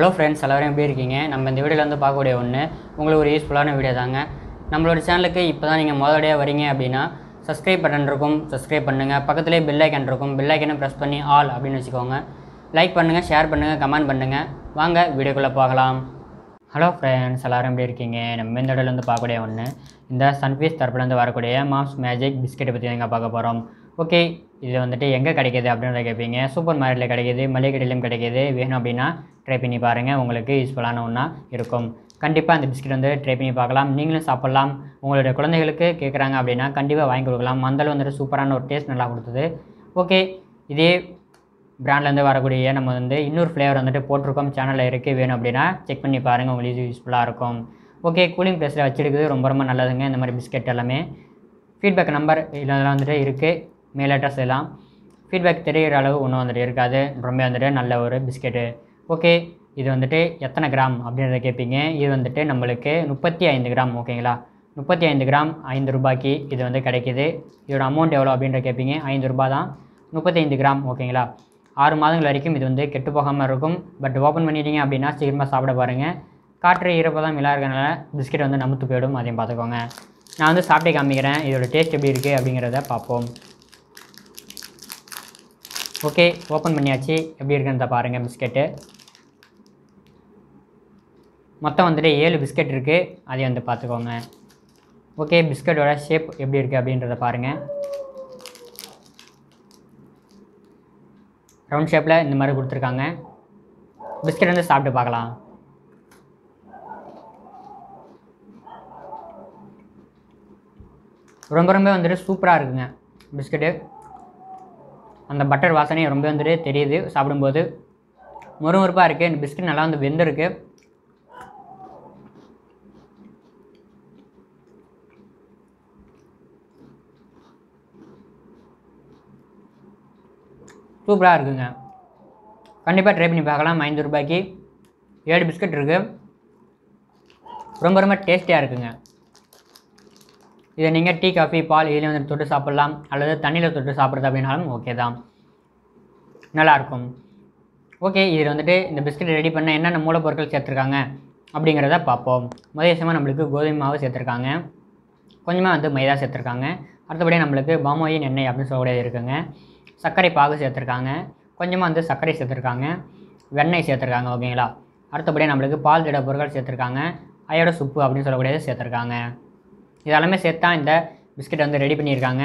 Hello friends எல்லோரும் எப்படி இருக்கீங்க? நம்ம இந்த வீடியோவில் வந்து பார்க்கக்கூடிய ஒன்று உங்களுக்கு ஒரு யூஸ்ஃபுல்லான வீடியோ தாங்க. நம்மளோட சேனலுக்கு இப்போ தான் நீங்கள் முதலடியாக வரீங்க அப்படின்னா சப்ஸ்கிரைப் பட்டன் இருக்கும் சப்ஸ்கிரைப் பண்ணுங்கள் பக்கத்துலேயே பெல் ஐக்கன் இருக்கும் பெல் ஐக்கனை ப்ரெஸ் பண்ணி ஆல் அப்படின்னு வச்சுக்கோங்க. லைக் பண்ணுங்கள் ஷேர் பண்ணுங்கள் கமெண்ட் பண்ணுங்கள் வாங்க வீடியோக்குள்ளே பார்க்கலாம் ஹலோ ஃப்ரெண்ட்ஸ் எல்லோரும் எப்படி இருக்கீங்க? நம்ம இந்த வீடியோவில் வந்து பார்க்கக்கூடிய ஒன்று இந்த சன்ஃபீஸ் தரப்புலேருந்து வரக்கூடிய மாம்ஸ் மேஜிக் பிஸ்கெட்டை பற்றி எங்கே பார்க்க போகிறோம் ஓகே இது வந்துட்டு எங்கே கிடைக்கிது அப்படின்றத கேட்பீங்க சூப்பர் மார்க்கெட்டில் கிடைக்கிது மளிகை கடையிலையும் கிடைக்கிது. வேணும் அப்படின்னா ட்ரை பண்ணி பாருங்கள் உங்களுக்கு யூஸ்ஃபுல்லான ஒன்றா இருக்கும். கண்டிப்பாக அந்த பிஸ்கெட் வந்து ட்ரை பண்ணி பார்க்கலாம். நீங்களும் சாப்பிட்லாம். உங்களுடைய குழந்தைகளுக்கு கேட்குறாங்க அப்படின்னா கண்டிப்பாக வாங்கி கொடுக்கலாம். மந்தளவு வந்துட்டு சூப்பரான ஒரு டேஸ்ட் நல்லா கொடுத்தது. ஓகே இதே பிராண்ட்லேருந்து வரக்கூடிய நம்ம வந்து இன்னொரு ஃப்ளேவர் வந்துட்டு போட்டிருக்கோம். சேனலில் இருக்குது வேணும் அப்படின்னா செக் பண்ணி பாருங்கள் உங்களுக்கு யூஸ்ஃபுல்லாக இருக்கும். ஓகே கூலிங் ப்ளேஸில் வச்சுருக்குது ரொம்ப ரொம்ப நல்லதுங்க. இந்த மாதிரி பிஸ்கெட் எல்லாமே. ஃபீட்பேக் நம்பர் இதெல்லாம் வந்துட்டு இருக்குது மேல் அட்ரஸ் எல்லாம். ஃபீட்பேக் தெரிகிற அளவு ஒன்றும் வந்துட்டு இருக்காது. ரொம்ப வந்துட்டு நல்ல ஒரு பிஸ்கெட்டு ஓகே இது வந்துட்டு எத்தனை கிராம் அப்படின்றத கேட்பீங்க. இது வந்துட்டு நம்மளுக்கு முப்பத்தி ஐந்து கிராம் ஓகேங்களா முப்பத்தி ஐந்து கிராம் ஐந்து ரூபாய்க்கு இது வந்து கிடைக்கிது. இதோட அமௌண்ட் எவ்வளோ அப்படின்ற கேட்பீங்க. ஐந்து ரூபாய் தான். முப்பத்தைந்து கிராம் ஓகேங்களா ஆறு மாதங்கள் வரைக்கும் இது வந்து கெட்டு போகாமல் இருக்கும். பட் ஓப்பன் பண்ணிட்டீங்க அப்படின்னா சீக்கிரமாக சாப்பிட பாருங்கள் காற்று ஈரப்பதம் இல்லாத இருக்கிறனால பிஸ்கெட் வந்து நமுத்து போயிடும். அதையும் பார்த்துக்கோங்க. நான் வந்து சாப்பிட்டே காமிக்கிறேன். இதோட டேஸ்ட் எப்படி இருக்குது அப்படிங்கிறத பார்ப்போம். ஓகே ஓப்பன் பண்ணியாச்சு. எப்படி இருக்குன்றத பாருங்கள் பிஸ்கெட்டு. மொத்தம் வந்துட்டு ஏழு பிஸ்கெட் இருக்குது அதை வந்து பார்த்துக்கோங்க. ஓகே பிஸ்கட்டோட ஷேப் எப்படி இருக்குது அப்படின்றத பாருங்கள் ரவுண்ட் ஷேப்பில் இந்த மாதிரி கொடுத்துருக்காங்க. பிஸ்கெட் வந்து சாப்பிட்டு பார்க்கலாம். ரொம்ப ரொம்ப வந்துட்டு சூப்பராக இருக்குங்க பிஸ்கெட்டு அந்த பட்டர் வாசனை ரொம்ப வந்துட்டு தெரியுது சாப்பிடும்போது. மொறுமொறுப்பாக இருக்குது இந்த பிஸ்கட் நல்லா வந்து வெந்திருக்கு. சூப்பராக இருக்குங்க. கண்டிப்பாக ட்ரை பண்ணி பார்க்கலாம். ஐந்து ரூபாய்க்கு ஏழு பிஸ்கட் இருக்குது ரொம்ப ரொம்ப டேஸ்டியாக இருக்குங்க. இதை நீங்கள் டீ காஃபி பால் இதில் வந்து தொட்டு சாப்பிட்லாம். அல்லது தண்ணியில் தொட்டு சாப்பிட்றது அப்படின்னாலும் ஓகே தான். நல்லாயிருக்கும் ஓகே இதில் வந்துட்டு இந்த பிஸ்கட் ரெடி பண்ண என்னென்ன மூலப்பொருட்கள் சேர்த்துருக்காங்க அப்படிங்கிறத பார்ப்போம். முதல் விஷயமாக நம்மளுக்கு கோதுமை மாவு சேர்த்துருக்காங்க. கொஞ்சமாக வந்து மைதா சேர்த்துருக்காங்க. அடுத்தபடியாக நம்மளுக்கு பாமோயின் எண்ணெய் அப்படின்னு சொல்லக்கூடியது இருக்குங்க. சர்க்கரை பாகு சேர்த்துருக்காங்க. கொஞ்சமாக வந்து சர்க்கரை சேர்த்துருக்காங்க. வெண்ணெய் சேர்த்துருக்காங்க ஓகேங்களா? அடுத்தபடியாக நம்மளுக்கு பால் திட பொருட்கள் சேர்த்துருக்காங்க. அயோட சுப்பு அப்படின்னு சொல்லக்கூடியது சேர்த்துருக்காங்க. இதெல்லாமே சேர்த்தா இந்த பிஸ்கெட் வந்து ரெடி பண்ணியிருக்காங்க.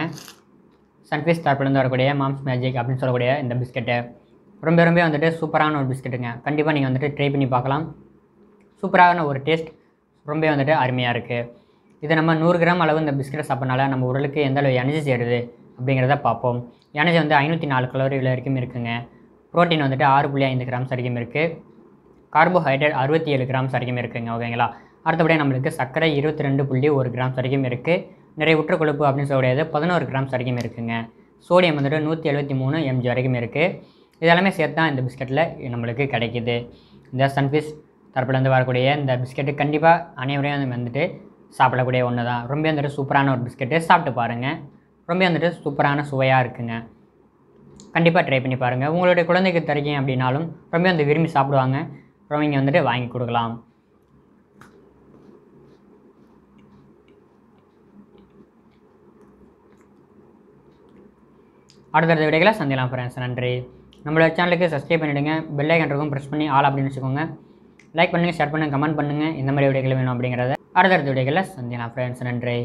சன்ஃபீஸ் தரப்புலேருந்து வரக்கூடிய மாம்ஸ் மேஜிக் அப்படின்னு சொல்லக்கூடிய இந்த பிஸ்கெட்டு. ரொம்ப ரொம்ப வந்துட்டு சூப்பரான ஒரு பிஸ்கெட்டுங்க. கண்டிப்பாக நீங்கள் வந்துட்டு ட்ரை பண்ணி பார்க்கலாம். சூப்பரான ஒரு டேஸ்ட். ரொம்ப வந்துட்டு அருமையாக இருக்குது இது நம்ம நூறு கிராம் அளவு இந்த பிஸ்கெட்டை சாப்பிட்றனால நம்ம உடலுக்கு எந்த அளவு எனர்ஜி சேருது? அப்படிங்கிறத பார்ப்போம். எனர்ஜி வந்து ஐநூற்றி நாலு கலோரிகள் வரைக்கும் இருக்குங்க. ப்ரோட்டீன் வந்துட்டு ஆறு புள்ளி ஐந்து கிராம்ஸ் வரைக்கும் இருக்குது கார்போஹைட்ரேட் அறுபத்தி ஏழு கிராம்ஸ் வரைக்கும் இருக்குங்க ஓகேங்களா அடுத்தபடியாக நம்மளுக்கு சர்க்கரை இருபத்தி ரெண்டு புள்ளி ஒரு கிராம்ஸ் வரைக்கும் இருக்குது நிறைய உற்ற கொழுப்பு அப்படின்னு சொல்லக்கூடியது பதினோரு கிராம்ஸ் வரைக்கும் இருக்குங்க. சோடியம் வந்துட்டு நூற்றி எழுபத்தி மூணு எம்ஜி வரைக்கும் இருக்குது இதெல்லாமே சேர்த்து தான் இந்த பிஸ்கெட்டில் நம்மளுக்கு கிடைக்கிது. இந்த சன்ஃபீஸ் தரப்புலேருந்து வரக்கூடிய இந்த பிஸ்கெட்டு கண்டிப்பாக அனைவரையும் வந்துட்டு சாப்பிடக்கூடிய ஒன்று தான் ரொம்ப வந்துட்டு சூப்பரான ஒரு பிஸ்கெட்டு. சாப்பிட்டு பாருங்கள் ரொம்ப வந்துட்டு சூப்பரான சுவையாக இருக்குங்க. கண்டிப்பாக ட்ரை பண்ணி பாருங்கள் உங்களுடைய குழந்தைக்கு தரீங்க அப்படின்னாலும் ரொம்ப வந்து விரும்பி சாப்பிடுவாங்க. ரொம்ப இங்கே வந்துட்டு வாங்கி கொடுக்கலாம். அடுத்தடுத்த விடைகளை சந்திக்கலாம் ஃப்ரெண்ட்ஸ் நன்றி. நம்மளோட சேனலுக்கு சப்ஸ்கிரைப் பண்ணிவிடுங்க பெல் ஐக்கன் இருக்கும் ப்ரெஸ் பண்ணி ஆல் அப்படின்னு வச்சுக்கோங்க. லைக் பண்ணுங்கள் ஷேர் பண்ணுங்கள் கமெண்ட் பண்ணுங்கள் இந்த மாதிரி விடைகள் வேணும் அப்படிங்கிறத அடுத்தடுத்த விடைகளை சந்திக்கலாம் ஃப்ரெண்ட்ஸ் நன்றி.